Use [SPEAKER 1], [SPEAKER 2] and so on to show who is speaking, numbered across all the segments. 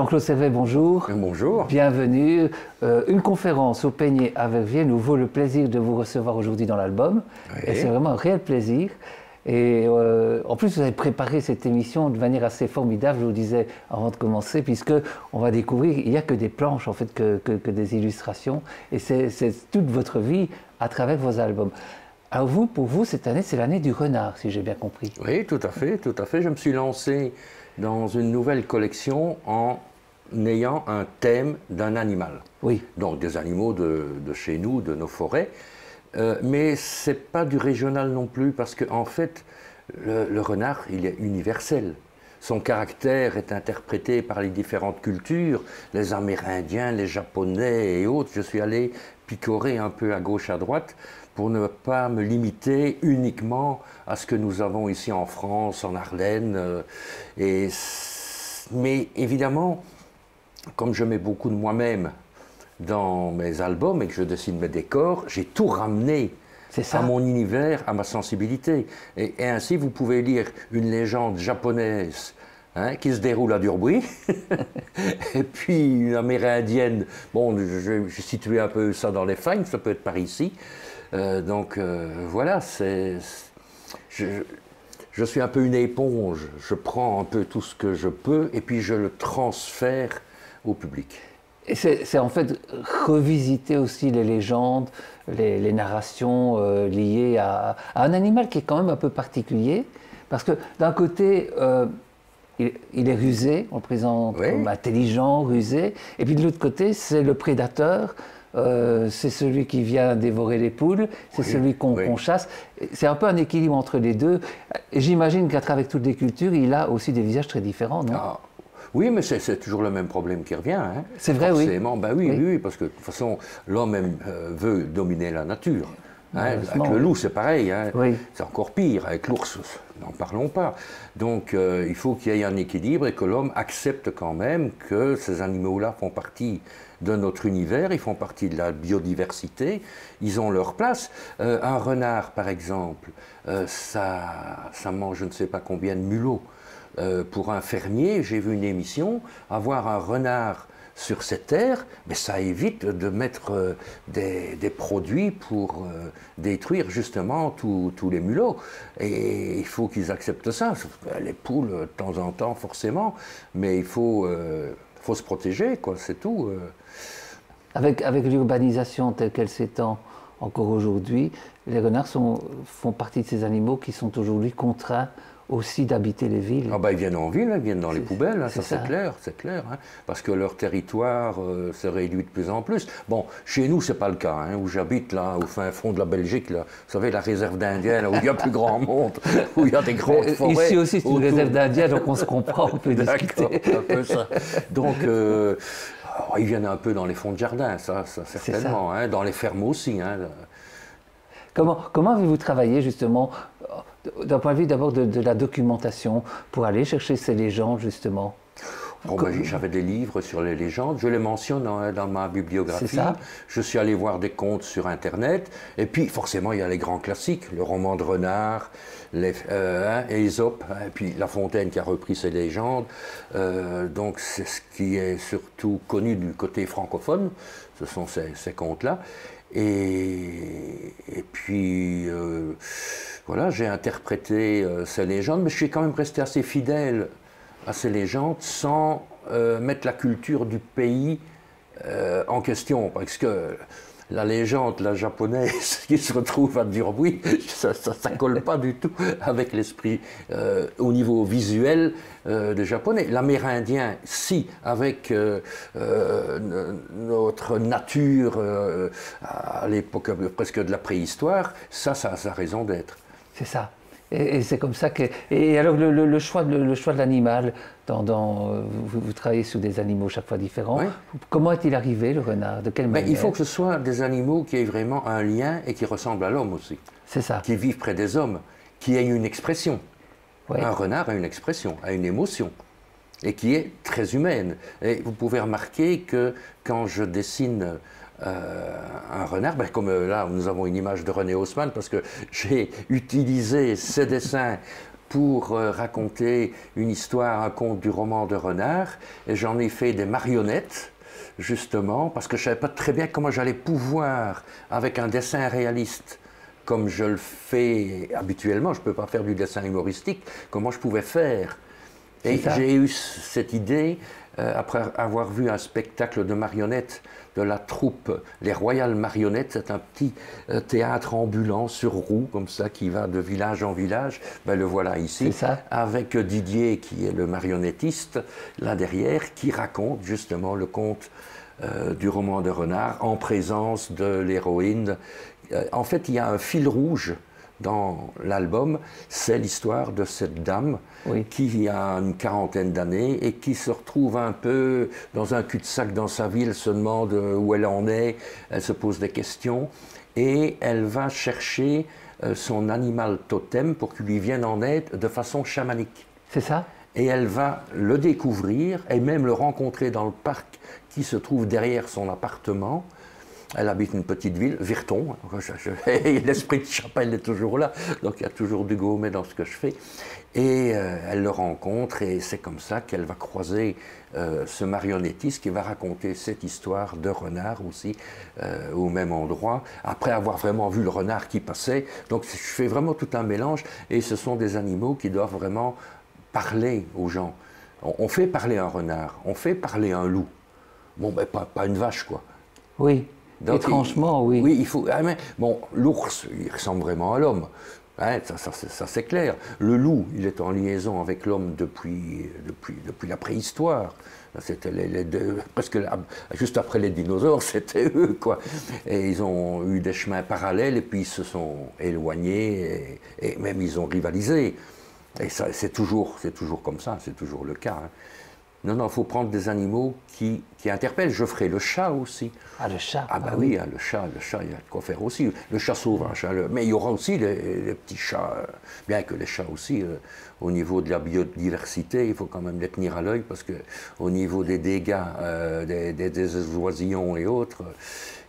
[SPEAKER 1] Jean-Claude Servet, bonjour.
[SPEAKER 2] Bonjour.
[SPEAKER 1] Bienvenue. Euh, une conférence au Peigné à Verviers nous vaut le plaisir de vous recevoir aujourd'hui dans l'album. Et c'est vraiment un réel plaisir. Et euh, en plus, vous avez préparé cette émission de manière assez formidable, je vous disais avant de commencer, puisque on va découvrir il n'y a que des planches en fait, que, que des illustrations. Et c'est toute votre vie à travers vos albums. Alors vous, pour vous, cette année, c'est l'année du renard, si j'ai bien compris.
[SPEAKER 2] Oui, tout à fait, tout à fait. Je me suis lancé dans une nouvelle collection en ayant un thème d'un animal.
[SPEAKER 1] Oui.
[SPEAKER 2] Donc des animaux de, chez nous, de nos forêts. Euh, mais ce n'est pas du régional non plus, parce qu'en en fait, le, renard, il est universel. Son caractère est interprété par les différentes cultures, les Amérindiens, les Japonais et autres. Je suis allé picorer un peu à gauche, à droite, pour ne pas me limiter uniquement à ce que nous avons ici en France, en Ardennes. Euh, et, mais évidemment, comme je mets beaucoup de moi-même dans mes albums et que je dessine mes décors, j'ai tout ramené à mon univers, à ma sensibilité. Et, ainsi, vous pouvez lire une légende japonaise hein, qui se déroule à Durbuy, et puis une amérindienne, bon, j'ai situé un peu ça dans les fagnes, ça peut être par ici. Euh, donc euh, voilà, c'est... je suis un peu une éponge, je prends un peu tout ce que je peux et puis je le transfère au public.
[SPEAKER 1] Et c'est en fait revisiter aussi les légendes, les, narrations euh, liées à, un animal qui est quand même un peu particulier, parce que d'un côté, euh, il, est rusé, on le présente comme intelligent, rusé, et puis de l'autre côté, c'est le prédateur, euh, c'est celui qui vient dévorer les poules, c'est celui qu'on chasse. C'est un peu un équilibre entre les deux. J'imagine qu'à travers toutes les cultures, il a aussi des visages très différents, non?
[SPEAKER 2] Ah, oui, mais c'est toujours le même problème qui revient. Hein.
[SPEAKER 1] C'est vrai, oui.
[SPEAKER 2] Ben oui, oui. parce que de toute façon, l'homme euh, veut dominer la nature. Hein. Avec le loup, c'est pareil. Hein. C'est encore pire. Avec l'ours, n'en parlons pas. Donc, euh, il faut qu'il y ait un équilibre et que l'homme accepte quand même que ces animaux-là font partie de notre univers, ils font partie de la biodiversité, ils ont leur place. Euh, un renard, par exemple, ça, ça mange je ne sais pas combien de mulots. Euh, pour un fermier, j'ai vu une émission, avoir un renard sur cette terre, mais ça évite de mettre euh, des, produits pour euh, détruire justement tous les mulots. Et il faut qu'ils acceptent ça. Les poules, de temps en temps, forcément, mais il faut, faut se protéger, quoi, c'est tout.
[SPEAKER 1] Avec, avec l'urbanisation telle qu'elle s'étend encore aujourd'hui, les renards font partie de ces animaux qui sont aujourd'hui contraints aussi d'habiter les villes.
[SPEAKER 2] Ah bah, ils viennent en ville, ils viennent dans les poubelles, hein, ça c'est clair, c'est clair, hein, parce que leur territoire euh, se réduit de plus en plus. Bon, chez nous c'est pas le cas, hein, où j'habite là, au fin fond de la Belgique, là, vous savez la réserve d'Indiens, où il y a plus grand monde, où il y a des grandes forêts.
[SPEAKER 1] Ici aussi c'est une réserve d'Indiens, donc on se comprend, on peut discuter.
[SPEAKER 2] un peu ça. Donc euh, oh, ils viennent un peu dans les fonds de jardin, ça, ça certainement, dans les fermes aussi.
[SPEAKER 1] Comment, comment avez-vous travaillé justement d'un point de vue d'abord de, la documentation, pour aller chercher ces légendes justement
[SPEAKER 2] oh, ben, J'avais des livres sur les légendes, je les mentionne dans, ma bibliographie.
[SPEAKER 1] Ça.
[SPEAKER 2] Je suis allé voir des contes sur Internet. Et puis, forcément, il y a les grands classiques, le roman de Renard, les, euh, hein, Aesop, hein, et puis La Fontaine qui a repris ces légendes. Euh, donc, c'est ce qui est surtout connu du côté francophone, ce sont ces, contes-là. Et, puis. Euh, voilà, j'ai interprété euh, ces légendes, mais je suis quand même resté assez fidèle à ces légendes sans euh, mettre la culture du pays en question, parce que la légende, la japonaise qui se retrouve à Durbuy, ça ne colle pas du tout avec l'esprit au niveau visuel des Japonais. L'Amérindien, si, avec notre nature à l'époque presque de la préhistoire, ça, ça a sa raison d'être.
[SPEAKER 1] C'est ça. Et, c'est comme ça que. Et alors, le, choix, le, choix de l'animal, dans, vous, travaillez sur des animaux chaque fois différents. Comment est-il arrivé, le renard? De quelle manière
[SPEAKER 2] Il faut que ce soit des animaux qui aient vraiment un lien et qui ressemblent à l'homme aussi.
[SPEAKER 1] C'est ça.
[SPEAKER 2] Qui vivent près des hommes, qui aient une expression. Un renard a une expression, a une émotion et qui est très humaine. Et vous pouvez remarquer que quand je dessine euh, un renard, ben, comme euh, là nous avons une image de René Haussmann, parce que j'ai utilisé ces dessins pour euh, raconter une histoire, un conte du roman de renard, et j'en ai fait des marionnettes, justement, parce que je ne savais pas très bien comment j'allais pouvoir, avec un dessin réaliste, comme je le fais habituellement, je ne peux pas faire du dessin humoristique, comment je pouvais faire. Et j'ai eu cette idée euh, après avoir vu un spectacle de marionnettes de la troupe Les Royales Marionnettes. C'est un petit euh, théâtre ambulant sur roue, comme ça, qui va de village en village. Ben, le voilà ici, avec Didier, qui est le marionnettiste, là derrière, qui raconte justement le conte euh, du roman de Renard en présence de l'héroïne. en fait, il y a un fil rouge dans l'album, c'est l'histoire de cette dame qui a une quarantaine d'années et qui se retrouve un peu dans un cul-de-sac dans sa ville, se demande où elle en est, elle se pose des questions et elle va chercher euh, son animal totem pour qu'il lui vienne en aide de façon chamanique.
[SPEAKER 1] C'est ça?
[SPEAKER 2] Et elle va le découvrir et même le rencontrer dans le parc qui se trouve derrière son appartement. Elle habite une petite ville, Virton. L'esprit de Chapelle est toujours là, donc il y a toujours du gourmet dans ce que je fais. Et euh, elle le rencontre, et c'est comme ça qu'elle va croiser euh, ce marionnettiste qui va raconter cette histoire de renard aussi, euh, au même endroit, après avoir vraiment vu le renard qui passait. Donc je fais vraiment tout un mélange, et ce sont des animaux qui doivent vraiment parler aux gens. On, fait parler un renard, on fait parler un loup. Bon, ben pas, pas une vache, quoi.
[SPEAKER 1] Oui. Étrangement, oui.
[SPEAKER 2] Oui, il faut. Ah, bon, l'ours, il ressemble vraiment à l'homme. Hein, ça, c'est clair. Le loup, il est en liaison avec l'homme depuis, depuis, depuis la préhistoire. C'était les, presque juste après les dinosaures, c'était eux, quoi. Et ils ont eu des chemins parallèles et puis ils se sont éloignés et, même ils ont rivalisé. Et c'est toujours, toujours comme ça, c'est toujours le cas. Hein. Non, non, il faut prendre des animaux qui, qui, interpellent. Je ferai le chat aussi.
[SPEAKER 1] Ah, le chat
[SPEAKER 2] Ah, bah ah oui, hein, le chat, le chat, il y a de quoi faire aussi. Le chat sauvage. Hein, mais il y aura aussi les, petits chats, euh, bien que les chats aussi, euh, au niveau de la biodiversité, il faut quand même les tenir à l'œil parce qu'au niveau des dégâts, euh, des, des, oisillons et autres,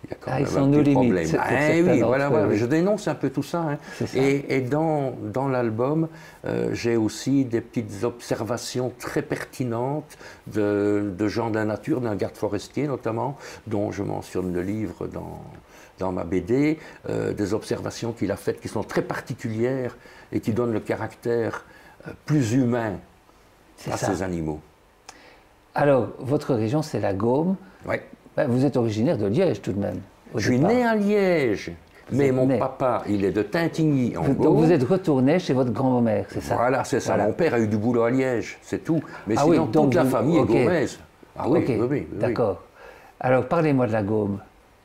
[SPEAKER 1] il y a quand ah, même un petit problème.
[SPEAKER 2] Ah, oui, voilà, je dénonce un peu tout ça. Hein. Et, et, dans, dans l'album, euh, j'ai aussi des petites observations très pertinentes de, de gens de la nature, d'un garde forestier notamment, dont je mentionne le livre dans, dans ma BD, euh, des observations qu'il a faites qui sont très particulières et qui donnent le caractère plus humain à ces animaux.
[SPEAKER 1] Alors, votre région, c'est la Gaume.
[SPEAKER 2] Oui.
[SPEAKER 1] Ben, vous êtes originaire de Liège tout de même.
[SPEAKER 2] Je suis né à Liège. mais mon papa, il est de Tintigny en
[SPEAKER 1] vous, Donc vous êtes retourné chez votre grand-mère, c'est ça?
[SPEAKER 2] Voilà, c'est ça. Mon père a eu du boulot à Liège, c'est tout. Mais ah sinon, toute la famille est gaumaise.
[SPEAKER 1] Ah oui, oui, oui, D'accord. Alors, parlez-moi de la Gaume.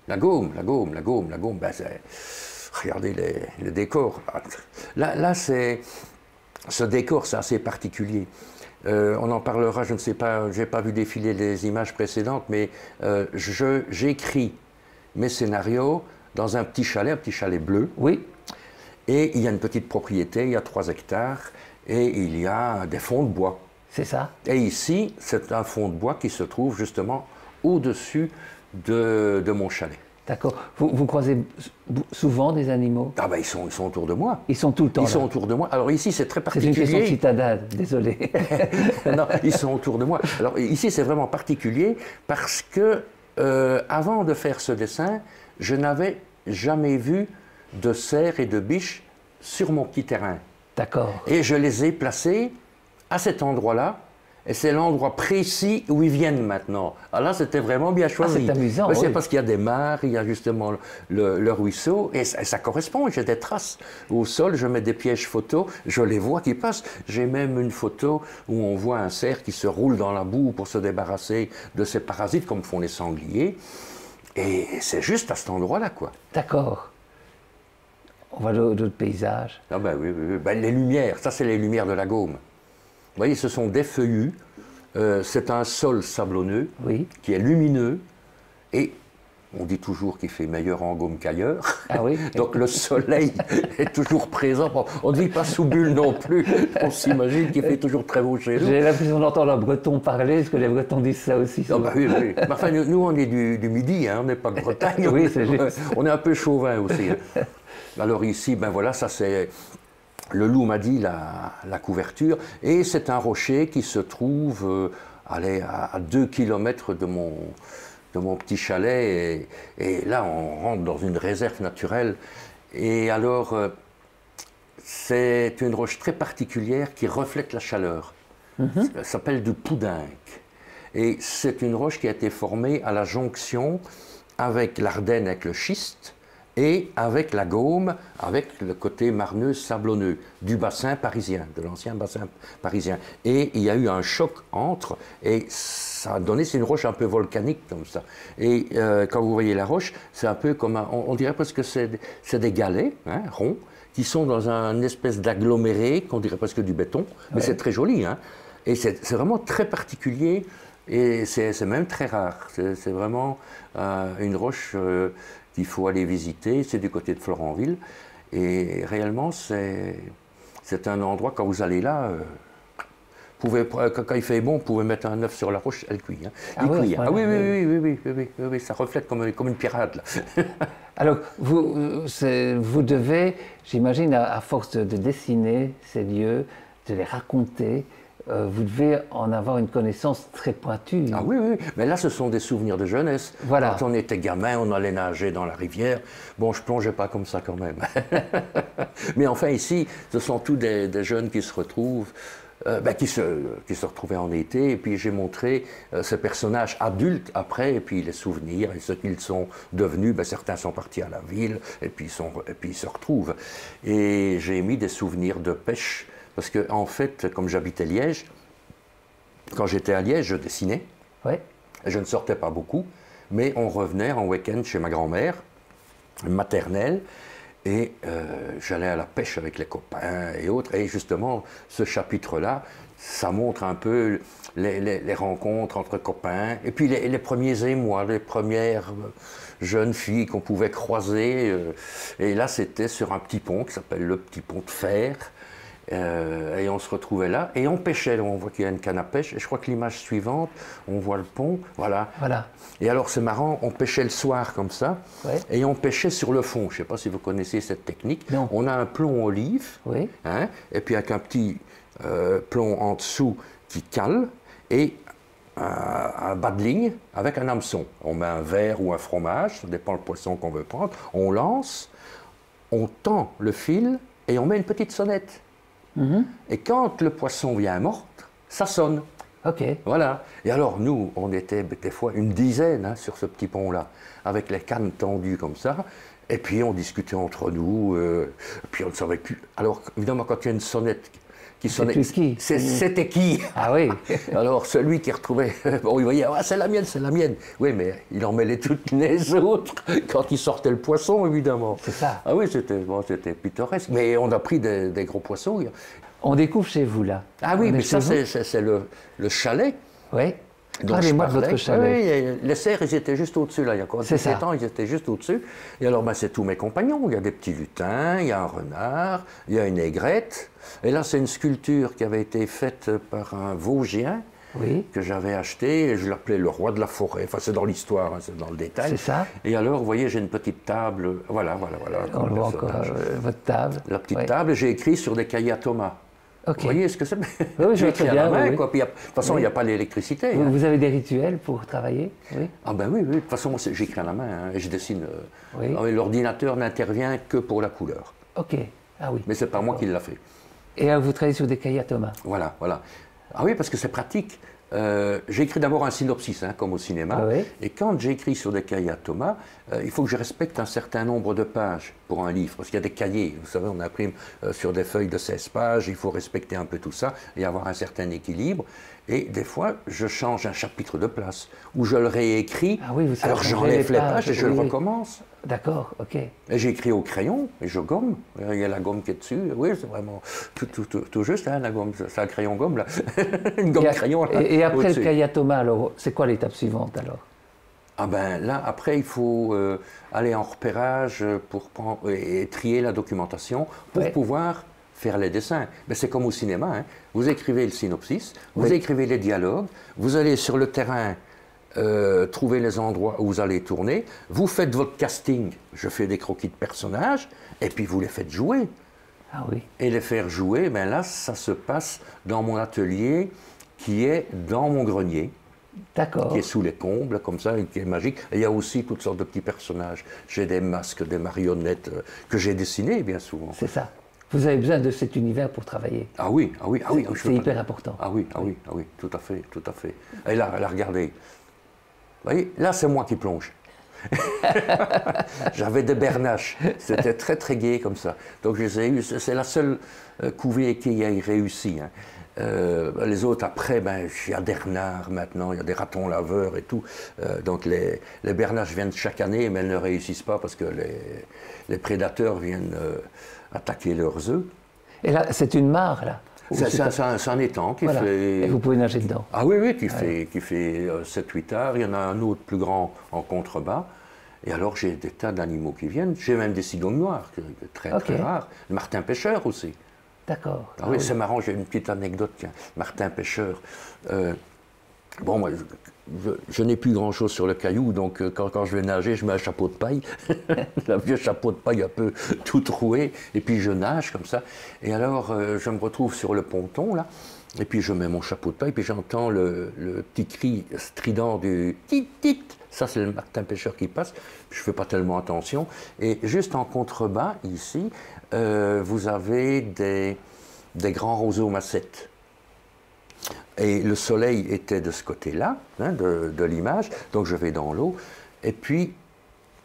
[SPEAKER 2] La Gaume, la Gaume, la Gaume, la Gaume, ben, regardez les, décors. Là, là c'est... Ce décor, c'est assez particulier. Euh, on en parlera, je ne sais pas, je n'ai pas vu défiler les images précédentes, mais euh, j'écris mes scénarios dans un petit chalet, un petit chalet bleu.
[SPEAKER 1] Oui.
[SPEAKER 2] Et il y a une petite propriété, il y a 3 hectares, et il y a des fonds de bois.
[SPEAKER 1] C'est ça.
[SPEAKER 2] Et ici, c'est un fond de bois qui se trouve justement au-dessus de mon chalet.
[SPEAKER 1] D'accord. Vous, croisez souvent des animaux
[SPEAKER 2] Ah ben ils sont, ils sont autour de moi.
[SPEAKER 1] Ils sont tout le temps
[SPEAKER 2] Ils sont autour de moi. Alors ici c'est très particulier.
[SPEAKER 1] C'est une question citadine, désolé.
[SPEAKER 2] non, ils sont autour de moi. Alors ici c'est vraiment particulier parce que euh, avant de faire ce dessin, je n'avais jamais vu de cerfs et de biches sur mon petit terrain.
[SPEAKER 1] D'accord.
[SPEAKER 2] Et je les ai placés à cet endroit-là et c'est l'endroit précis où ils viennent maintenant. Alors là, c'était vraiment bien choisi.
[SPEAKER 1] Ah, c'est amusant.
[SPEAKER 2] C'est parce qu'il y a des mares, il y a justement le, ruisseau, et ça, correspond. J'ai des traces. Au sol, je mets des pièges photos, je les vois qui passent. J'ai même une photo où on voit un cerf qui se roule dans la boue pour se débarrasser de ses parasites, comme font les sangliers. Et c'est juste à cet endroit-là, quoi.
[SPEAKER 1] D'accord. On voit d'autres paysages.
[SPEAKER 2] Ah ben oui, oui, oui. Ben, les lumières, ça c'est les lumières de la Gaume. Vous voyez, ce sont des feuillus. Euh, c'est un sol sablonneux qui est lumineux et on dit toujours qu'il fait meilleur en gomme qu'ailleurs.
[SPEAKER 1] Ah oui
[SPEAKER 2] Donc le soleil est toujours présent. On ne vit pas sous bulle non plus. On s'imagine qu'il fait toujours très beau chez nous.
[SPEAKER 1] J'ai l'impression d'entendre un breton parler, parce que les bretons disent ça aussi.
[SPEAKER 2] Ah bah oui, oui. enfin, nous, on est du, midi, hein, on n'est pas de Bretagne.
[SPEAKER 1] oui, c'est juste.
[SPEAKER 2] On est un peu chauvin aussi. Hein. Alors ici, ben voilà, ça c'est le loup m'a dit la, couverture, et c'est un rocher qui se trouve euh, allez, à 2 km de mon, de mon petit chalet, et, là on rentre dans une réserve naturelle. Et alors, euh, c'est une roche très particulière qui reflète la chaleur. Mhm. Ça s'appelle du poudinque. Et c'est une roche qui a été formée à la jonction avec l'Ardenne, avec le schiste, et avec la Gaume, avec le côté marneux, sablonneux du bassin parisien, de l'ancien bassin parisien. Et il y a eu un choc entre, et ça a donné, c'est une roche un peu volcanique comme ça. Et euh, quand vous voyez la roche, c'est un peu comme, on, dirait presque que c'est des galets hein, ronds, qui sont dans un espèce d'aggloméré, qu'on dirait presque du béton, mais c'est très joli. Hein. Et c'est vraiment très particulier. Et c'est même très rare. C'est vraiment euh, une roche euh, qu'il faut aller visiter. C'est du côté de Florentville. Et réellement, c'est un endroit, quand vous allez là, euh, pouvez, quand, il fait bon, vous pouvez mettre un œuf sur la roche, elle cuit. Hein. Ah, oui, ah oui, oui, oui, oui, oui, oui, oui, ça reflète comme, comme une pirate. Là.
[SPEAKER 1] Alors, vous, vous devez, j'imagine, à, force de dessiner ces lieux, de les raconter, euh, vous devez en avoir une connaissance très pointue.
[SPEAKER 2] Ah oui, oui, mais là, ce sont des souvenirs de jeunesse. Voilà. Quand on était gamin, on allait nager dans la rivière. Bon, je plongeais pas comme ça quand même. mais enfin, ici, ce sont tous des, jeunes qui se retrouvent. Euh, ben, qui, se, qui se retrouvaient en été, et puis j'ai montré euh, ces personnages adultes après, et puis les souvenirs, et ce qu'ils sont devenus. Ben, certains sont partis à la ville, et puis, sont, et puis ils se retrouvent. Et j'ai mis des souvenirs de pêche parce que, en fait, comme j'habitais Liège, quand j'étais à Liège, je dessinais. Ouais. Je ne sortais pas beaucoup, mais on revenait en week-end chez ma grand-mère, maternelle, et euh, j'allais à la pêche avec les copains et autres. Et justement, ce chapitre-là, ça montre un peu les, rencontres entre copains, et puis les, premiers émois, les premières jeunes filles qu'on pouvait croiser. Euh, et là, c'était sur un petit pont qui s'appelle le petit pont de fer. Euh, et on se retrouvait là et on pêchait. On voit qu'il y a une canne à pêche. Et je crois que l'image suivante, on voit le pont. Voilà. voilà. Et alors c'est marrant, on pêchait le soir comme ça. Et on pêchait sur le fond. Je ne sais pas si vous connaissez cette technique. On a un plomb olive. Oui. Hein, et puis avec un petit euh, plomb en dessous qui cale. Et un, bas de ligne avec un hameçon. On met un verre ou un fromage, ça dépend le poisson qu'on veut prendre. On lance, on tend le fil et on met une petite sonnette. Mhm. Et quand le poisson vient mort, ça sonne.
[SPEAKER 1] Ok.
[SPEAKER 2] Voilà. Et alors, nous, on était des fois une dizaine hein, sur ce petit pont-là, avec les cannes tendues comme ça. Et puis, on discutait entre nous. Euh, puis, on ne savait plus. Alors, évidemment, quand il y a une sonnette qui sonnait. C'était qui
[SPEAKER 1] Ah oui.
[SPEAKER 2] Alors celui qui retrouvait, bon, il voyait, ah, c'est la mienne, c'est la mienne. Oui, mais il en mêlait toutes les autres quand il sortait le poisson, évidemment.
[SPEAKER 1] C'est ça.
[SPEAKER 2] Ah oui, c'était bon, pittoresque. Mais on a pris des, gros poissons.
[SPEAKER 1] On découvre chez vous là.
[SPEAKER 2] Ah oui, mais ça c'est le, le, chalet.
[SPEAKER 1] Oui. Parlez-moi de votre chalet.
[SPEAKER 2] Oui, les serres, ils étaient juste au-dessus, là. Il y a 17 ans, ils étaient juste au-dessus. Et alors, ben, c'est tous mes compagnons. Il y a des petits lutins, il y a un renard, il y a une aigrette. Et là, c'est une sculpture qui avait été faite par un Vosgien. que j'avais acheté, et je l'appelais le roi de la forêt. Enfin, c'est dans l'histoire, hein, c'est dans le détail.
[SPEAKER 1] C'est ça.
[SPEAKER 2] Et alors, vous voyez, j'ai une petite table. Voilà, voilà, voilà.
[SPEAKER 1] On voit encore euh, votre table.
[SPEAKER 2] La petite table, j'ai écrit sur des cahiers à Thomas. Vous voyez ce que c'est?
[SPEAKER 1] Oui, je très bien.
[SPEAKER 2] De toute façon, il n'y a pas l'électricité.
[SPEAKER 1] Vous, hein. vous, avez des rituels pour travailler? Oui.
[SPEAKER 2] Ah ben oui, oui. De toute façon, moi, j'écris à la main hein, et je dessine. Euh, l'ordinateur n'intervient que pour la couleur.
[SPEAKER 1] Ok. Ah oui.
[SPEAKER 2] Mais c'est pas moi qui l'a fait.
[SPEAKER 1] Et vous travaillez sur des cahiers à Thomas?
[SPEAKER 2] Voilà, voilà. Ah oui, parce que c'est pratique. Euh, j'écris d'abord un synopsis, hein, comme au cinéma. Ah et quand j'écris sur des cahiers à Thomas, euh, il faut que je respecte un certain nombre de pages pour un livre. Parce qu'il y a des cahiers, vous savez, on imprime euh, sur des feuilles de 16 pages, il faut respecter un peu tout ça et avoir un certain équilibre. Et des fois, je change un chapitre de place, ou je le réécris, ah oui, alors j'enlève les pages, et je le recommence.
[SPEAKER 1] D'accord, ok. Et
[SPEAKER 2] j'écris au crayon, et je gomme. Il y a la gomme qui est dessus. Oui, c'est vraiment tout, tout, tout, juste, hein, la gomme. C'est un crayon gomme, là. Une gomme crayon, là.
[SPEAKER 1] Et, après le cahier Thomas, alors, c'est quoi l'étape suivante, alors?
[SPEAKER 2] Ah ben là, après, il faut euh, aller en repérage pour prendre, et trier la documentation pour pouvoir faire les dessins. Mais c'est comme au cinéma. Hein. Vous écrivez le synopsis, vous écrivez les dialogues, vous allez sur le terrain euh, trouver les endroits où vous allez tourner, vous faites votre casting, je fais des croquis de personnages, et puis vous les faites jouer.
[SPEAKER 1] Ah oui.
[SPEAKER 2] Et les faire jouer, ben là, ça se passe dans mon atelier qui est dans mon grenier.
[SPEAKER 1] D'accord.
[SPEAKER 2] Qui est sous les combles, comme ça, et qui est magique. Et il y a aussi toutes sortes de petits personnages. J'ai des masques, des marionnettes euh, que j'ai dessinées bien souvent.
[SPEAKER 1] C'est ça. Vous avez besoin de cet univers pour travailler.
[SPEAKER 2] Ah oui, ah oui, ah oui.
[SPEAKER 1] C'est hyper important.
[SPEAKER 2] Ah oui, ah oui, ah oui, tout à fait, tout à fait. Et là, là regardez. Vous voyez, là, c'est moi qui plonge. J'avais des bernaches. C'était très, très gai comme ça. Donc, c'est la seule euh, couvée qui a réussi. Hein. Euh, les autres, après, ben, il y a des renards maintenant, il y a des ratons laveurs et tout. Euh, donc les, les, bernaches viennent chaque année, mais elles ne réussissent pas parce que les, les prédateurs viennent attaquer leurs œufs.
[SPEAKER 1] Et là, c'est une mare, là
[SPEAKER 2] c'est un, étang qui fait.
[SPEAKER 1] Et vous pouvez nager dedans.
[SPEAKER 2] Ah oui, oui, qui fait, qui fait 7-8 heures. Il y en a un autre plus grand en contrebas. Et alors, j'ai des tas d'animaux qui viennent. J'ai même des cigognes noires, très, très rares. Martin Pêcheur aussi.
[SPEAKER 1] D'accord.
[SPEAKER 2] Ah, oui, c'est marrant, j'ai une petite anecdote. Martin Pêcheur. Euh, bon, moi, je, n'ai plus grand-chose sur le caillou, donc euh, quand, je vais nager, je mets un chapeau de paille, un vieux chapeau de paille un peu tout troué, et puis je nage comme ça. Et alors, euh, je me retrouve sur le ponton, là, et puis je mets mon chapeau de paille, puis j'entends le, petit cri strident du tit tit. Ça, c'est le Martin Pêcheur qui passe. Je ne fais pas tellement attention. Et juste en contrebas, ici, euh, vous avez des, grands roseaux massettes. Et le soleil était de ce côté-là, hein, de, l'image, donc je vais dans l'eau, et puis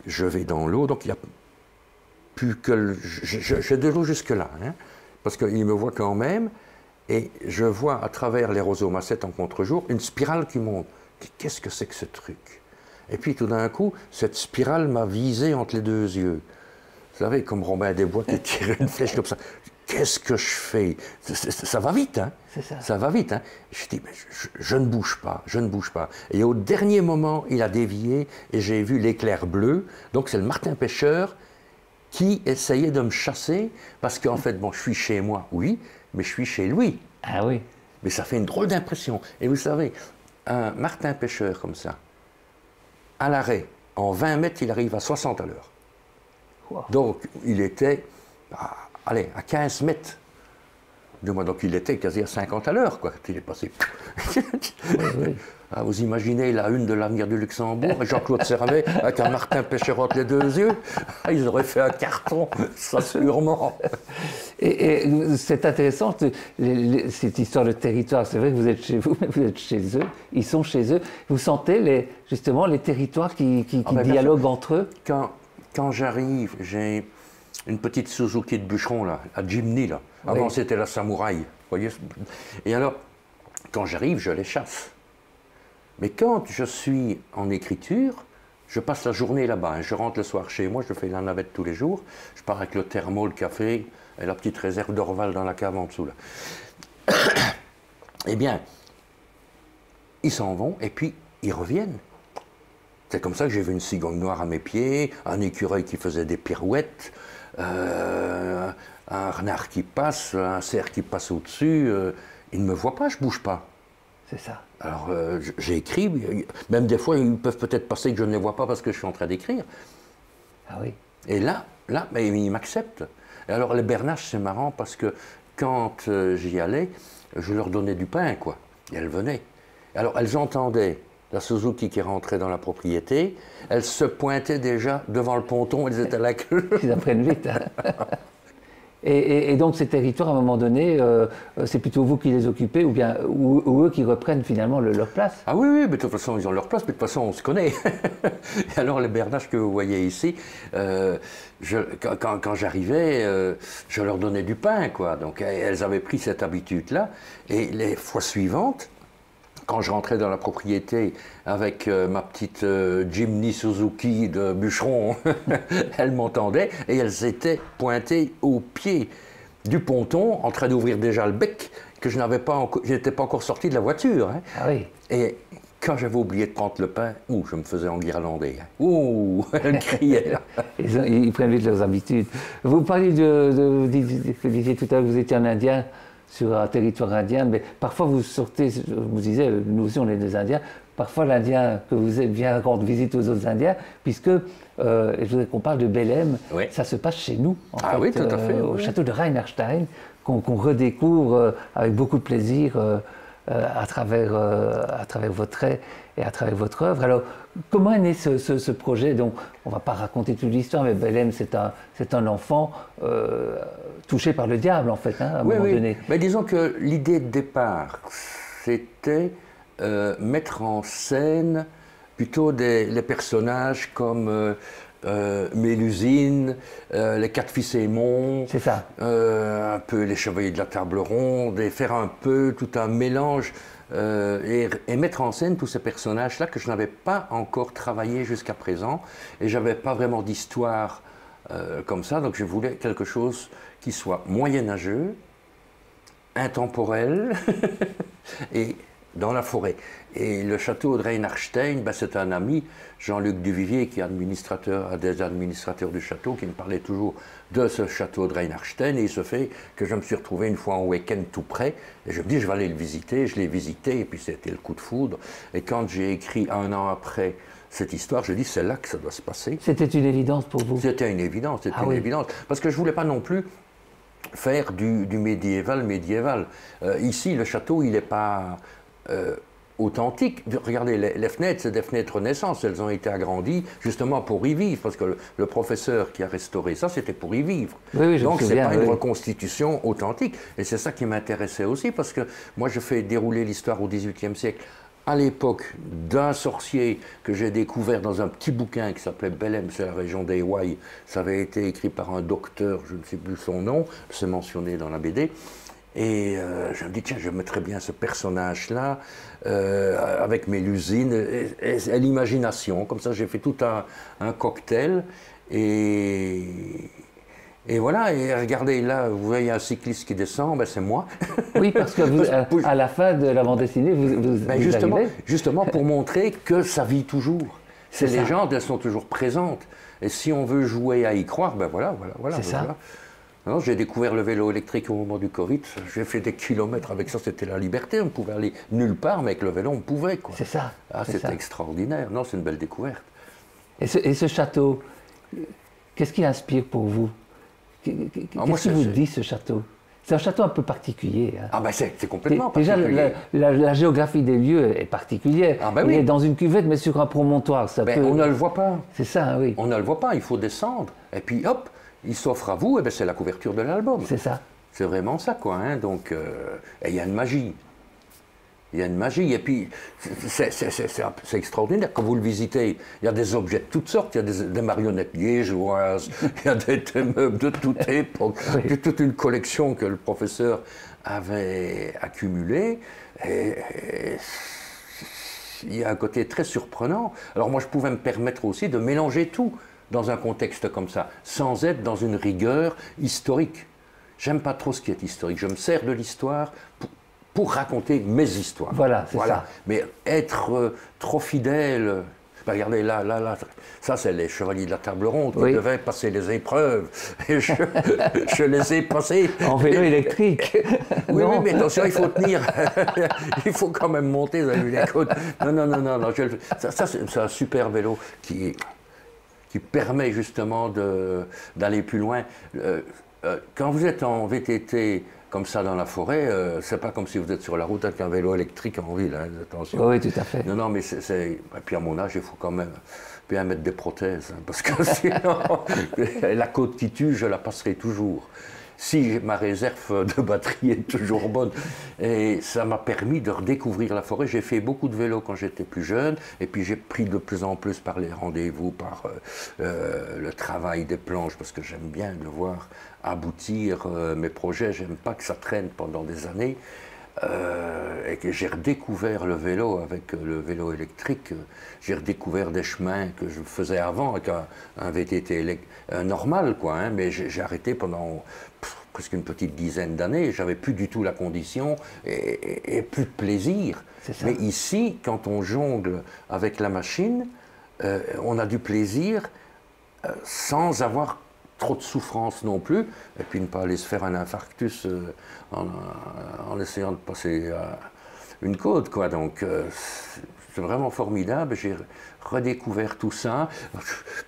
[SPEAKER 2] je vais dans l'eau, donc il n'y a plus que... J'ai de l'eau jusque-là, hein, parce qu'il me voit quand même, et je vois à travers les roseaux massettes en contre-jour une spirale qui monte. Qu'est-ce que c'est que ce truc? Et puis tout d'un coup, cette spirale m'a visé entre les deux yeux. Vous savez, comme Romain Desbois qui tire une flèche comme ça qu'est-ce que je fais? Ça, va vite, hein? Ça. va vite. Hein? Je dis, mais je, ne bouge pas, je ne bouge pas. Et au dernier moment, il a dévié et j'ai vu l'éclair bleu. Donc c'est le Martin Pêcheur qui essayait de me chasser parce qu'en fait, bon, je suis chez moi, oui, mais je suis chez lui.
[SPEAKER 1] Ah oui.
[SPEAKER 2] Mais ça fait une drôle d'impression. Et vous savez, un Martin Pêcheur comme ça, à l'arrêt, en 20 mètres, il arrive à 60 à l'heure. Donc, il était allez, à 15 mètres de moi. Donc il était quasi à 50 à l'heure, quoi, il est passé. Ah, vous imaginez la une de l'avenir du Luxembourg, Jean-Claude Servet avec un Martin Pêcheur entre les deux yeux, ah, ils auraient fait un carton, ça sûrement.
[SPEAKER 1] Et, c'est intéressant, cette histoire de territoire. C'est vrai que vous êtes chez vous, mais vous êtes chez eux, ils sont chez eux. Vous sentez les, justement les territoires qui, ah, dialoguent entre eux?
[SPEAKER 2] Quand, quand j'arrive, j'ai une petite Suzuki de bûcheron, là, à Jimny, là. Avant, c'était la Samouraï. Voyez Et alors, quand j'arrive, je les chasse. Mais quand je suis en écriture, je passe la journée là-bas. Hein. Je rentre le soir chez moi, je fais la navette tous les jours. Je pars avec le thermo, le café et la petite réserve d'Orval dans la cave en dessous. Là. eh bien, ils s'en vont et puis ils reviennent. C'est comme ça que j'ai vu une cigogne noire à mes pieds, un écureuil qui faisait des pirouettes, euh, un renard qui passe, un cerf qui passe au-dessus, euh, il ne me voit pas, je ne bouge pas.
[SPEAKER 1] C'est ça.
[SPEAKER 2] Alors euh, j'ai écrit, même des fois ils peuvent peut-être penser que je ne les vois pas parce que je suis en train d'écrire.
[SPEAKER 1] Ah oui.
[SPEAKER 2] Et là, là, mais ils m'acceptent. Et alors les bernaches, c'est marrant parce que quand j'y allais, je leur donnais du pain, quoi. Et elles venaient. Alors elles entendaient la Suzuki qui rentrait dans la propriété, elle se pointait déjà devant le ponton, elles étaient là que...
[SPEAKER 1] Ils apprennent vite. Hein. Et, donc ces territoires, à un moment donné, euh, c'est plutôt vous qui les occupez ou bien ou, eux qui reprennent finalement leur place?
[SPEAKER 2] Ah oui, oui, mais de toute façon ils ont leur place, mais de toute façon on se connaît. et alors les bernaches que vous voyez ici, euh, quand, j'arrivais, euh, je leur donnais du pain, quoi. Donc elles avaient pris cette habitude-là. Et les fois suivantes, quand je rentrais dans la propriété avec euh, ma petite euh, Jimny Suzuki de bûcheron, elles m'entendaient et elles étaient pointées au pied du ponton, en train d'ouvrir déjà le bec, que je n'avais pas, n'étais pas encore sorti de la voiture. Hein.
[SPEAKER 1] Ah oui.
[SPEAKER 2] Et quand j'avais oublié de prendre le pain, ouh, je me faisais enguirlander. Hein. Ouh, elles criaient.
[SPEAKER 1] ils, ils, prennent vite leurs habitudes. Vous parliez de, de, vous disiez tout à l'heure que vous étiez un Indien sur un territoire indien, mais parfois vous sortez, je vous disais, nous aussi on est des Indiens, parfois l'Indien que vous êtes vient rendre visite aux autres Indiens, puisque euh, je voudrais qu'on parle de Belém, ça se passe chez nous,
[SPEAKER 2] en ah, oui, tout à fait,
[SPEAKER 1] au château de Reinharstein, qu'on redécouvre avec beaucoup de plaisir à, travers, à travers votre trait et à travers votre œuvre. Alors, comment est né ce, projet Donc, on ne va pas raconter toute l'histoire, mais Belém, c'est un, c'est un enfant euh, touché par le diable, en fait, hein, à un moment donné.
[SPEAKER 2] Mais disons que l'idée de départ, c'était euh, mettre en scène plutôt des, les personnages comme euh, euh, Mélusine, euh, les quatre fils
[SPEAKER 1] c'est ça,
[SPEAKER 2] un peu les chevaliers de la table ronde, et faire un peu tout un mélange et, et, mettre en scène tous ces personnages-là que je n'avais pas encore travaillé jusqu'à présent, et j'avais pas vraiment d'histoire comme ça, donc je voulais quelque chose qui soit moyenâgeux, intemporel et dans la forêt. Et le château de Reinhardstein, ben, c'est un ami, Jean-Luc Duvivier, qui est administrateur, des administrateurs du château, qui me parlait toujours de ce château de Reinhardstein. Et il se fait que je me suis retrouvé une fois en week-end tout près. Et je me dis, je vais aller le visiter. Je l'ai visité, et puis c'était le coup de foudre. Et quand j'ai écrit un an après cette histoire, je dis, c'est là que ça doit se passer.
[SPEAKER 1] C'était une évidence pour vous?
[SPEAKER 2] C'était une évidence, c'était ah une évidence. Parce que je ne voulais pas non plus faire du, médiéval médiéval. Euh, ici, le château, il n'est pas euh, authentique. Regardez, les, fenêtres, c'est des fenêtres Renaissance. Elles ont été agrandies justement pour y vivre, parce que le, professeur qui a restauré ça, c'était pour y vivre. Donc, ce n'est pas une reconstitution authentique. Et c'est ça qui m'intéressait aussi, parce que moi, je fais dérouler l'histoire au XVIIIe siècle à l'époque d'un sorcier que j'ai découvert dans un petit bouquin qui s'appelait Belém, c'est la région des Ça avait été écrit par un docteur, je ne sais plus son nom, c'est mentionné dans la BD. Et euh, je me dis, tiens, je mettrais bien ce personnage-là euh, avec mes lusines et, l'imagination. Comme ça, j'ai fait tout un, un cocktail. Et, et voilà, et regardez, là, vous voyez un cycliste qui descend, ben c'est moi.
[SPEAKER 1] Oui, parce que vous, à, la fin de la bande dessinée, vous, vous,
[SPEAKER 2] ben justement, justement pour montrer que ça vit toujours. Ces légendes, elles sont toujours présentes. Et si on veut jouer à y croire, ben voilà, voilà, voilà.
[SPEAKER 1] C'est ça.
[SPEAKER 2] J'ai découvert le vélo électrique au moment du Covid. J'ai fait des kilomètres avec ça, c'était la liberté. On pouvait aller nulle part, mais avec le vélo, on pouvait.
[SPEAKER 1] C'est ça.
[SPEAKER 2] Ah, c'était extraordinaire. Non, c'est une belle découverte.
[SPEAKER 1] Et ce, château, qu'est-ce qui inspire pour vous? Ah, Qu'est-ce qui vous dit ce château? C'est un château un peu particulier.
[SPEAKER 2] Hein. Ah ben c'est complètement particulier.
[SPEAKER 1] Déjà, la, géographie des lieux est particulière. Ah ben oui. Il est dans une cuvette, mais sur un promontoire. Ça
[SPEAKER 2] ben, On ne le voit pas.
[SPEAKER 1] C'est ça, oui.
[SPEAKER 2] On ne le voit pas, il faut descendre. Et puis hop, il s'offre à vous, et ben c'est la couverture de l'album.
[SPEAKER 1] C'est ça.
[SPEAKER 2] C'est vraiment ça, quoi. Hein. Donc, euh, il y a une magie. Il y a une magie. Et puis, c'est extraordinaire. Quand vous le visitez, il y a des objets de toutes sortes. Il y a des, marionnettes liégeoises, il y a des, meubles de toute époque. a toute une collection que le professeur avait accumulée. et il y a un côté très surprenant. Alors moi, je pouvais me permettre aussi de mélanger tout dans un contexte comme ça, sans être dans une rigueur historique. J'aime pas trop ce qui est historique. Je me sers de l'histoire pour, raconter mes histoires.
[SPEAKER 1] Voilà, c'est ça.
[SPEAKER 2] Mais être euh, trop fidèle. Bah, regardez là, là, là, ça c'est les chevaliers de la table ronde qui devaient passer les épreuves. Et je, les ai passés.
[SPEAKER 1] En vélo électrique.
[SPEAKER 2] oui, oui, mais attention, il faut tenir. il faut quand même monter, vous avez vu les côtes. Non, non, non, non, non ça, ça c'est un super vélo qui qui permet justement d'aller plus loin. Euh, euh, quand vous êtes en VTT comme ça dans la forêt, euh, c'est pas comme si vous êtes sur la route avec un vélo électrique en ville, hein, attention.
[SPEAKER 1] Oui, tout à fait.
[SPEAKER 2] Non, non, mais c'est. Et puis à mon âge, il faut quand même bien mettre des prothèses, hein, parce que sinon, la côte qui tue, je la passerai toujours si ma réserve de batterie est toujours bonne. Et ça m'a permis de redécouvrir la forêt. J'ai fait beaucoup de vélo quand j'étais plus jeune, et puis j'ai pris de plus en plus par les rendez-vous, par euh, euh, le travail des planches, parce que j'aime bien le voir aboutir euh, mes projets. J'aime pas que ça traîne pendant des années. et j'ai redécouvert le vélo avec le vélo électrique. J'ai redécouvert des chemins que je faisais avant avec un, VTT normal, quoi. Hein, mais j'ai arrêté pendant presque une petite dizaine d'années, j'avais plus du tout la condition et, plus de plaisir. Mais ici, quand on jongle avec la machine, euh, on a du plaisir euh, sans avoir trop de souffrance non plus, et puis ne pas aller se faire un infarctus euh, en, essayant de passer une côte. Quoi. Donc c'est vraiment formidable. Redécouvert tout ça.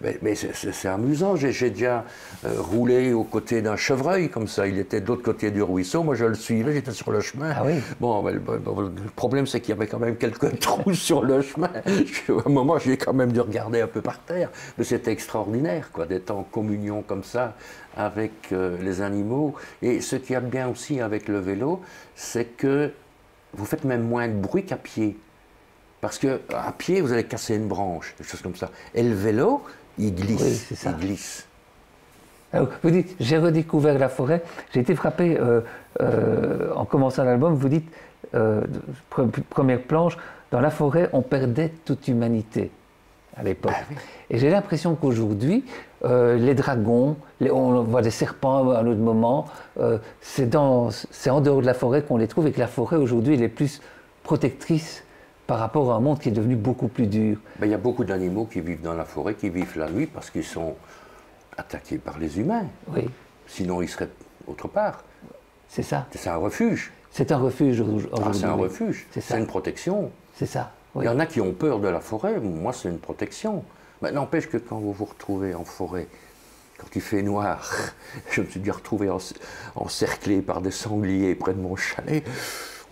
[SPEAKER 2] Mais, c'est amusant. J'ai déjà euh, roulé aux côtés d'un chevreuil comme ça. Il était de l'autre côté du ruisseau. Moi, je le suivais. J'étais sur le chemin.
[SPEAKER 1] Ah oui.
[SPEAKER 2] Bon, le problème, c'est qu'il y avait quand même quelques trous sur le chemin. À un moment, j'ai quand même dû regarder un peu par terre. Mais c'était extraordinaire, quoi, d'être en communion comme ça avec euh, les animaux. Et ce qui y a de bien aussi avec le vélo, c'est que vous faites même moins de bruit qu'à pied. Parce que à pied, vous allez casser une branche, des choses comme ça. Et le vélo, il glisse. Oui, il glisse.
[SPEAKER 1] vous dites, j'ai redécouvert la forêt. J'ai été frappé euh, euh, en commençant l'album. Vous dites, euh, première planche, dans la forêt, on perdait toute humanité à l'époque. Ah Et j'ai l'impression qu'aujourd'hui, les dragons, on voit des serpents à un autre moment, c'est en dehors de la forêt qu'on les trouve et que la forêt aujourd'hui, elle est plus protectrice par rapport à un monde qui est devenu beaucoup plus dur.
[SPEAKER 2] Ben, il y a beaucoup d'animaux qui vivent dans la forêt, qui vivent la nuit parce qu'ils sont attaqués par les humains.
[SPEAKER 1] Oui.
[SPEAKER 2] Sinon, ils seraient autre part.
[SPEAKER 1] C'est ça.
[SPEAKER 2] C'est un refuge.
[SPEAKER 1] C'est un refuge aujourd'hui. Ah,
[SPEAKER 2] c'est un refuge. C'est une protection.
[SPEAKER 1] C'est ça.
[SPEAKER 2] Il y en a qui ont peur de la forêt. Moi, c'est une protection. Mais n'empêche que quand vous vous retrouvez en forêt, quand il fait noir, je me suis déjà retrouvé encerclé par des sangliers près de mon chalet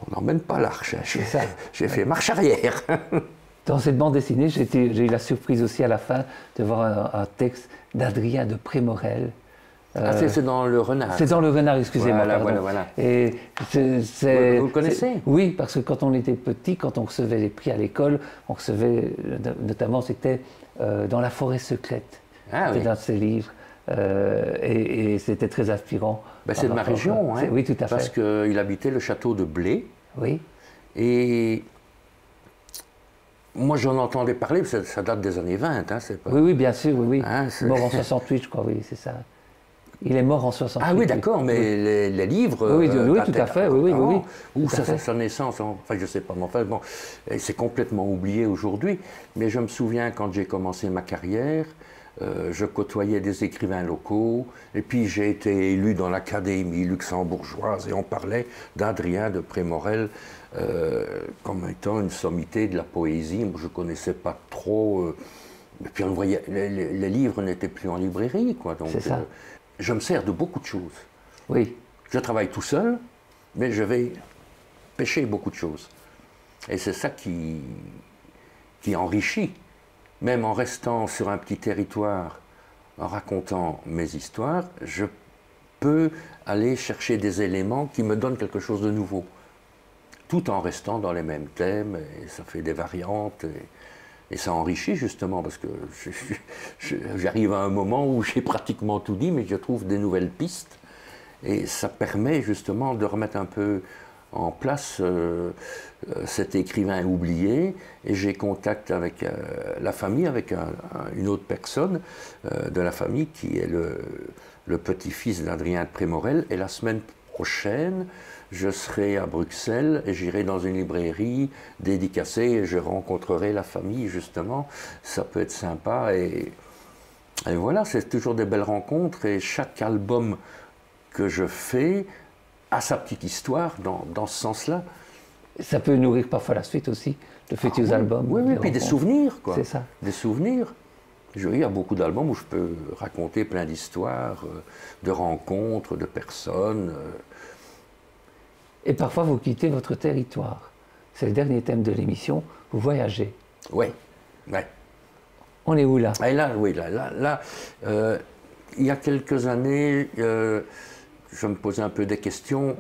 [SPEAKER 2] on n'emmène pas l'arche. J'ai fait marche arrière.
[SPEAKER 1] Dans cette bande dessinée, j'ai eu la surprise aussi à la fin de voir un, texte d'Adrien de Prémorel.
[SPEAKER 2] ah, c'est dans Le Renard.
[SPEAKER 1] C'est dans Le Renard, excusez-moi.
[SPEAKER 2] Voilà, voilà, voilà.
[SPEAKER 1] Et
[SPEAKER 2] vous, le connaissez
[SPEAKER 1] Oui, parce que quand on était petit, quand on recevait les prix à l'école, on recevait, notamment, c'était euh, dans La forêt secrète. Ah, c'était dans ses livres. Euh, et, c'était très inspirant.
[SPEAKER 2] Ben, c'est de ma région, hein,
[SPEAKER 1] oui, tout à fait.
[SPEAKER 2] Parce qu'il habitait le château de Blé.
[SPEAKER 1] Oui.
[SPEAKER 2] Et moi, j'en entendais parler, ça, ça, date des années 20, hein, c'est pas...
[SPEAKER 1] Oui, oui, bien sûr, oui, oui. Hein, mort en 68, je crois, oui, c'est ça. Il est mort en 68.
[SPEAKER 2] Ah oui, d'accord, mais Les, livres.
[SPEAKER 1] Oui, oui, tout à fait, oui, oui, oui.
[SPEAKER 2] Ou sa, sa, naissance, enfin, je ne sais pas, mais enfin, bon, c'est complètement oublié aujourd'hui. Mais je me souviens quand j'ai commencé ma carrière, euh, je côtoyais des écrivains locaux, et puis j'ai été élu dans l'Académie luxembourgeoise, et on parlait d'Adrien de Prémorel euh, comme étant une sommité de la poésie. Je ne connaissais pas trop. Euh, et puis on voyait, les, livres n'étaient plus en librairie, quoi. Donc,
[SPEAKER 1] ça.
[SPEAKER 2] je me sers de beaucoup de choses.
[SPEAKER 1] Oui.
[SPEAKER 2] Je travaille tout seul, mais je vais pêcher beaucoup de choses. Et c'est ça qui, qui enrichit même en restant sur un petit territoire, en racontant mes histoires, je peux aller chercher des éléments qui me donnent quelque chose de nouveau, tout en restant dans les mêmes thèmes, et ça fait des variantes, et, ça enrichit justement, parce que j'arrive à un moment où j'ai pratiquement tout dit, mais je trouve des nouvelles pistes, et ça permet justement de remettre un peu en place euh, euh, cet écrivain oublié et j'ai contact avec euh, la famille, avec une autre personne de la famille qui est le, petit-fils d'Adrien de Prémorel et la semaine prochaine je serai à Bruxelles et j'irai dans une librairie dédicacée et je rencontrerai la famille justement. Ça peut être sympa et, et voilà, c'est toujours des belles rencontres et chaque album que je fais, a sa petite histoire dans, dans ce sens-là.
[SPEAKER 1] Ça peut nourrir parfois la suite aussi, de futurs
[SPEAKER 2] ah
[SPEAKER 1] albums.
[SPEAKER 2] Oui, oui, puis des souvenirs, quoi.
[SPEAKER 1] C'est ça.
[SPEAKER 2] Des souvenirs. Il y a beaucoup d'albums où je peux raconter plein d'histoires, euh, de rencontres, de personnes. Euh.
[SPEAKER 1] Et parfois, vous quittez votre territoire. C'est le dernier thème de l'émission. Vous voyagez.
[SPEAKER 2] Oui, ouais.
[SPEAKER 1] On est où là?
[SPEAKER 2] Et Là, oui, là, là, là euh, il y a quelques années, je me posais un peu des questions,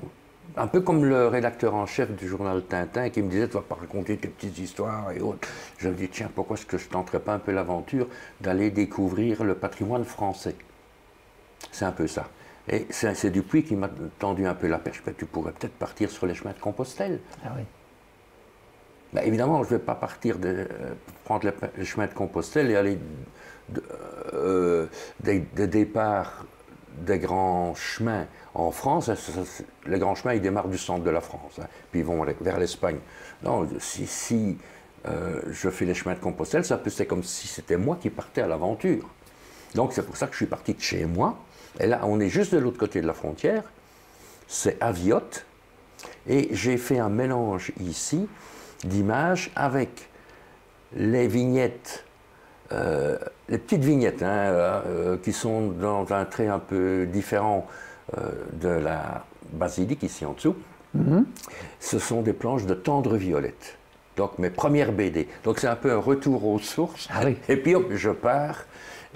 [SPEAKER 2] un peu comme le rédacteur en chef du journal Tintin qui me disait Tu vas pas raconter tes petites histoires et autres. Je me dis Tiens, pourquoi est-ce que je tenterais pas un peu l'aventure d'aller découvrir le patrimoine français? C'est un peu ça. Et c'est Dupuis qui m'a tendu un peu la perche. tu pourrais peut-être partir sur les chemins de Compostelle.
[SPEAKER 1] Ah oui.
[SPEAKER 2] Ben, évidemment, je ne vais pas partir de euh, prendre les, chemins de Compostelle et aller de, euh, de départ des grands chemins en France, les grands chemins, ils démarrent du centre de la France, hein, puis ils vont vers l'Espagne. Non, si, euh, je fais les chemins de Compostelle, c'est comme si c'était moi qui partais à l'aventure. Donc c'est pour ça que je suis parti de chez moi, Et là, on est juste de l'autre côté de la frontière. C'est Aviotte. Et j'ai fait un mélange ici d'images avec les vignettes, euh, les petites vignettes, hein, euh, qui sont dans un trait un peu différent euh, de la basilique ici en dessous. Mhm. Ce sont des planches de tendre violette. Donc mes premières BD. Donc c'est un peu un retour aux sources.
[SPEAKER 1] Ah
[SPEAKER 2] et puis hop, je pars.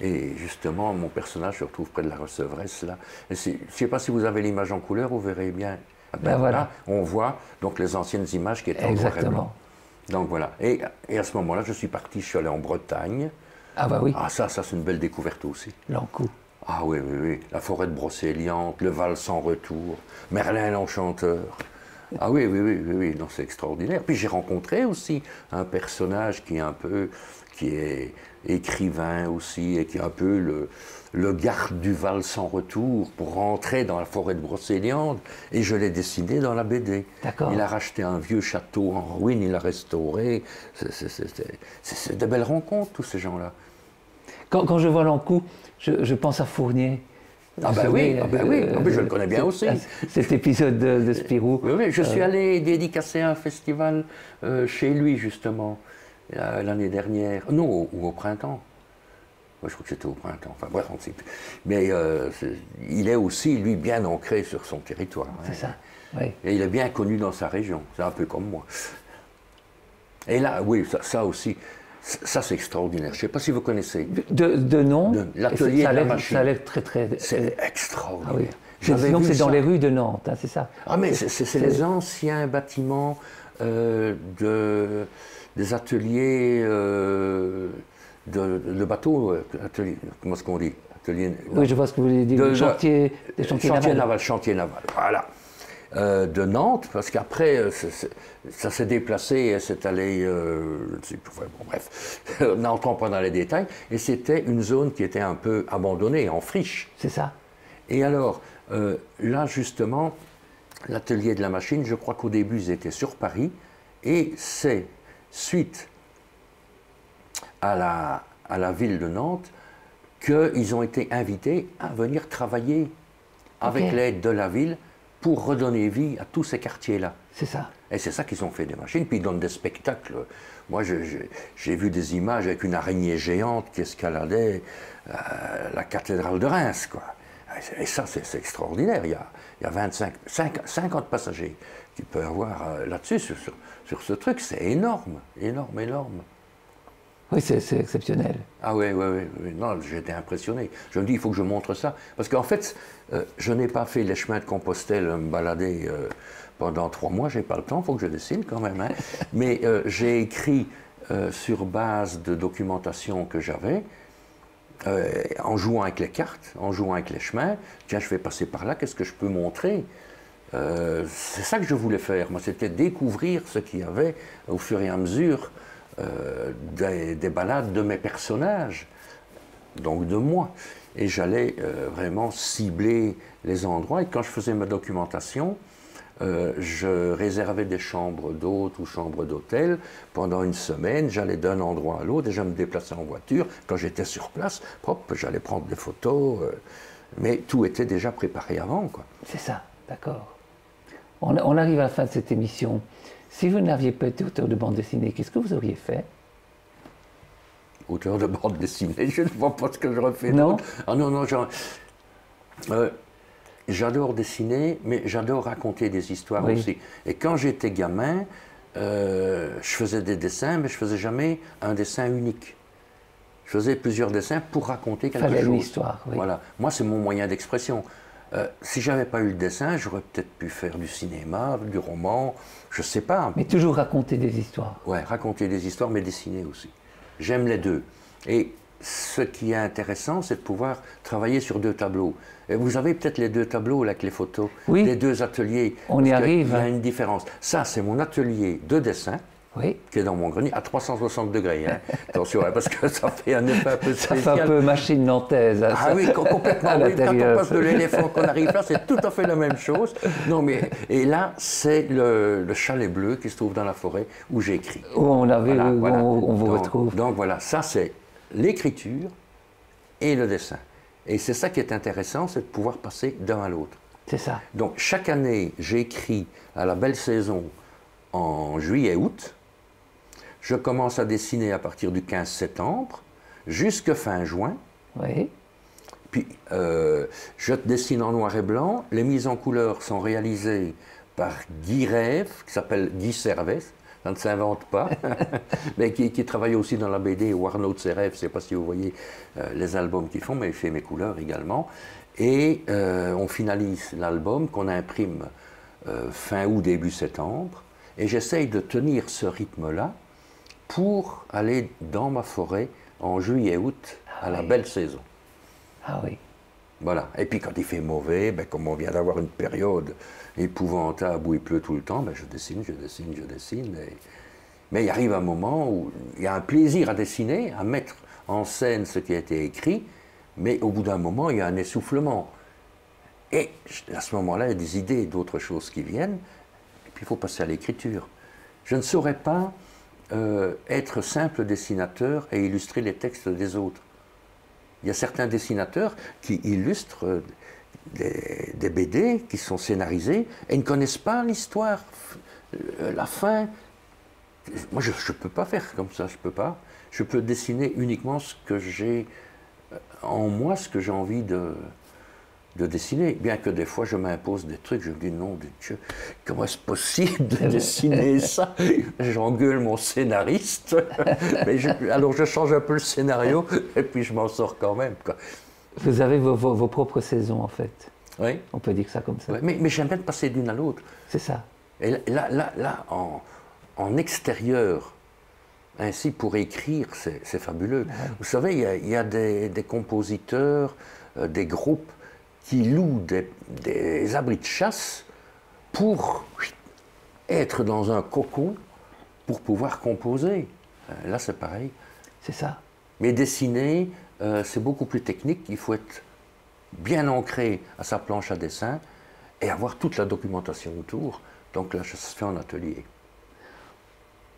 [SPEAKER 2] Et justement, mon personnage se retrouve près de la recevresse là. je ne sais pas si vous avez l'image en couleur, vous verrez bien.
[SPEAKER 1] Ah ben, voilà. Là,
[SPEAKER 2] on voit donc les anciennes images qui étaient en noir et blanc. Donc voilà. Et, et à ce moment-là, je suis parti, je suis allé en Bretagne.
[SPEAKER 1] Ah bah oui.
[SPEAKER 2] Ah ça, ça c'est une belle découverte aussi.
[SPEAKER 1] L'Ancou.
[SPEAKER 2] Ah oui, oui, oui. La forêt de Brocéliande, le Val sans retour, Merlin l'Enchanteur. Ah oui, oui, oui, oui, oui. c'est extraordinaire. Puis j'ai rencontré aussi un personnage qui est un peu, qui est écrivain aussi, et qui est un peu le, le garde du Val sans retour pour rentrer dans la forêt de Brocéliande. Et je l'ai dessiné dans la BD.
[SPEAKER 1] D'accord.
[SPEAKER 2] Il a racheté un vieux château en ruine, il l'a restauré. C'est de belles rencontres, tous ces gens-là.
[SPEAKER 1] Quand, je vois l'Ancou, je, pense à Fournier.
[SPEAKER 2] Ah ben oui, ah ben oui. Euh, je le connais bien aussi.
[SPEAKER 1] Cet épisode de, Spirou.
[SPEAKER 2] Oui, oui, je suis euh, allé dédicacer un festival euh, chez lui, justement, l'année dernière. Non, ou au, printemps. Moi, je crois que c'était au printemps. Enfin, bref, on ne sait plus. Mais il est aussi, lui, bien ancré sur son territoire.
[SPEAKER 1] C'est ça, oui.
[SPEAKER 2] Et il est bien connu dans sa région. C'est un peu comme moi. Et là, oui, ça aussi. Ça, c'est extraordinaire. Je ne sais pas si vous connaissez.
[SPEAKER 1] De, de nom
[SPEAKER 2] L'atelier de la machine.
[SPEAKER 1] Ça l'air très, très...
[SPEAKER 2] C'est extraordinaire. Ah
[SPEAKER 1] oui. Donc c'est dans les rues de Nantes, hein, c'est ça
[SPEAKER 2] Ah mais c'est les anciens bâtiments euh, de, des ateliers euh, de, bateaux, euh, atelier, comment est-ce qu'on dit? Atelier,
[SPEAKER 1] Oui, je vois ce que vous voulez dire, de, chantier, des chantiers,
[SPEAKER 2] chantier naval. Chantier naval, voilà. Euh, de Nantes, parce qu'après, euh, ça s'est déplacé c'est allé, euh, bon, bref, n'entrons pas dans les détails, et c'était une zone qui était un peu abandonnée, en friche.
[SPEAKER 1] C'est ça.
[SPEAKER 2] Et alors, là, justement, l'atelier de la machine, je crois qu'au début, ils étaient sur Paris, et c'est suite à la, à la ville de Nantes qu'ils ont été invités à venir travailler avec l'aide de la ville pour redonner vie à tous ces quartiers-là.
[SPEAKER 1] C'est ça.
[SPEAKER 2] Et c'est ça qu'ils ont fait des machines. Puis ils donnent des spectacles. Moi, j'ai vu des images avec une araignée géante qui escaladait euh, la cathédrale de Reims. Quoi. Et ça, c'est extraordinaire. Il y a, il y a 25, 50 passagers qui peuvent avoir euh, là-dessus, sur, sur, ce truc. C'est énorme, énorme, énorme.
[SPEAKER 1] Oui, c'est exceptionnel.
[SPEAKER 2] Ah oui, oui, oui. Non, j'étais impressionné. Je me dis, il faut que je montre ça. Parce qu'en fait, euh, je n'ai pas fait les chemins de Compostelle, me balader euh, pendant trois mois. J'ai pas le temps, il faut que je dessine quand même. Hein. Mais euh, j'ai écrit sur base de documentation que j'avais, en jouant avec les cartes, en jouant avec les chemins. Tiens, je vais passer par là, qu'est-ce que je peux montrer? C'est ça que je voulais faire. Moi, c'était découvrir ce qu'il y avait au fur et à mesure euh, des, balades de mes personnages, donc de moi. Et j'allais euh, vraiment cibler les endroits. Et quand je faisais ma documentation, euh, je réservais des chambres d'hôtes ou chambres d'hôtel pendant une semaine. J'allais d'un endroit à l'autre et je me déplaçais en voiture. Quand j'étais sur place, hop, j'allais prendre des photos. mais tout était déjà préparé avant.
[SPEAKER 1] C'est ça, d'accord. On, on, arrive à la fin de cette émission. Si vous n'aviez pas été auteur de bande dessinée, qu'est-ce que vous auriez fait?
[SPEAKER 2] Auteur de bande dessinée, je ne vois pas ce que je refais.
[SPEAKER 1] Non
[SPEAKER 2] Ah non, non, euh, j'adore dessiner, mais j'adore raconter des histoires aussi. Et quand j'étais gamin, euh, je faisais des dessins, mais je faisais jamais un dessin unique. Je faisais plusieurs dessins pour raconter quelque
[SPEAKER 1] Fallait
[SPEAKER 2] chose.
[SPEAKER 1] une histoire. Oui.
[SPEAKER 2] Voilà, moi c'est mon moyen d'expression. Euh, si j'avais pas eu le dessin, j'aurais peut-être pu faire du cinéma, du roman, je sais pas.
[SPEAKER 1] Mais toujours raconter des histoires.
[SPEAKER 2] Ouais, raconter des histoires, mais dessiner aussi. J'aime les deux. Et ce qui est intéressant, c'est de pouvoir travailler sur deux tableaux. Et vous avez peut-être les deux tableaux avec les photos,
[SPEAKER 1] oui.
[SPEAKER 2] les deux ateliers.
[SPEAKER 1] On y arrive.
[SPEAKER 2] Il y a une différence. Ça, c'est mon atelier de dessin qui est dans mon grenier, à 360 degrés. Hein. Attention, hein, parce que ça fait un effet un peu spécial.
[SPEAKER 1] Ça fait un peu machine nantaise.
[SPEAKER 2] Hein, ah oui, complètement. oui, quand on passe de l'éléphant qu'on arrive là, c'est tout à fait la même chose. Non, mais, et là, c'est le, chalet bleu qui se trouve dans la forêt où j'écris.
[SPEAKER 1] Où on, avait, on, vous retrouve.
[SPEAKER 2] Donc voilà, ça c'est l'écriture et le dessin. Et c'est ça qui est intéressant, c'est de pouvoir passer d'un à l'autre.
[SPEAKER 1] C'est ça.
[SPEAKER 2] Donc chaque année, j'écris à la belle saison en juillet-août. Je commence à dessiner à partir du 15 septembre jusqu'à fin juin.
[SPEAKER 1] Oui.
[SPEAKER 2] Puis euh, je dessine en noir et blanc. Les mises en couleur sont réalisées par Guy Rêve, qui s'appelle Guy Servès. Ça ne s'invente pas, mais qui, travaille aussi dans la BD ou Arnaud de Seref. Je ne sais pas si vous voyez euh, les albums qu'ils font, mais il fait mes couleurs également. Et euh, on finalise l'album qu'on imprime fin août, début septembre. Et j'essaye de tenir ce rythme-là pour aller dans ma forêt en juillet-août à la belle saison.
[SPEAKER 1] Ah oui.
[SPEAKER 2] Voilà. Et puis quand il fait mauvais, ben, comme on vient d'avoir une période épouvantable où il pleut tout le temps, ben, je dessine, je dessine, je dessine. Mais il arrive un moment où il y a un plaisir à dessiner, à mettre en scène ce qui a été écrit, mais au bout d'un moment, il y a un essoufflement. Et à ce moment-là, il y a des idées d'autres choses qui viennent, et puis il faut passer à l'écriture. Je ne saurais pas euh, être simple dessinateur et illustrer les textes des autres. Il y a certains dessinateurs qui illustrent euh, des, BD qui sont scénarisés et ne connaissent pas l'histoire, euh, la fin. Moi, je ne peux pas faire comme ça, je peux pas. Je peux dessiner uniquement ce que j'ai en moi, ce que j'ai envie de, de dessiner, bien que des fois je m'impose des trucs, je me dis non, de Dieu, comment est-ce possible de dessiner ça? J'engueule mon scénariste, mais alors je change un peu le scénario et puis je m'en sors quand même.
[SPEAKER 1] Vous avez vos, propres saisons en fait.
[SPEAKER 2] Oui.
[SPEAKER 1] On peut dire ça comme ça.
[SPEAKER 2] mais, mais j'aime bien de passer d'une à l'autre.
[SPEAKER 1] C'est ça.
[SPEAKER 2] Et là, là, là en, en extérieur, ainsi pour écrire, c'est fabuleux. Vous savez, il y a, des, des, compositeurs, euh, des groupes qui louent des, abris de chasse pour être dans un cocon pour pouvoir composer. Euh, là, c'est pareil.
[SPEAKER 1] C'est ça.
[SPEAKER 2] Mais dessiner, euh, c'est beaucoup plus technique. Il faut être bien ancré à sa planche à dessin et avoir toute la documentation autour. Donc là, ça se fait en atelier.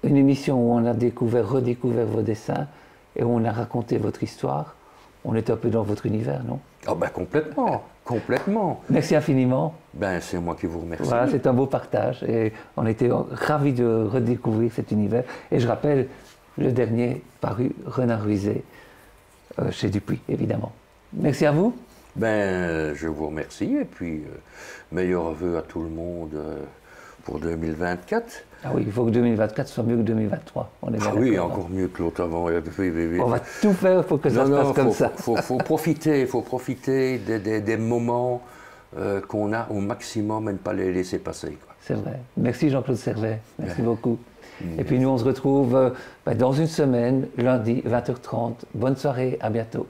[SPEAKER 1] Une émission où on a découvert, redécouvert vos dessins et où on a raconté votre histoire. On est un peu dans votre univers, non?
[SPEAKER 2] Ah ben complètement. Complètement.
[SPEAKER 1] Merci infiniment.
[SPEAKER 2] Ben, c'est moi qui vous remercie.
[SPEAKER 1] Voilà, c'est un beau partage et on était ravis de redécouvrir cet univers. Et je rappelle le dernier paru Renard Ruizé euh, chez Dupuis, évidemment. Merci à vous.
[SPEAKER 2] Ben, je vous remercie et puis euh, meilleurs vœux à tout le monde euh, pour 2024.
[SPEAKER 1] Ah oui, il faut que 2024 soit mieux que 2023.
[SPEAKER 2] On est ah oui, encore mieux que l'autre avant.
[SPEAKER 1] On va tout faire pour que ça se passe comme ça.
[SPEAKER 2] Il faut, profiter, faut profiter des, moments euh, qu'on a au maximum et ne pas les laisser passer.
[SPEAKER 1] C'est vrai. Merci Jean-Claude Servet. Merci beaucoup. Et puis nous, on se retrouve euh, bah, dans une semaine, lundi, 20h30. Bonne soirée, à bientôt.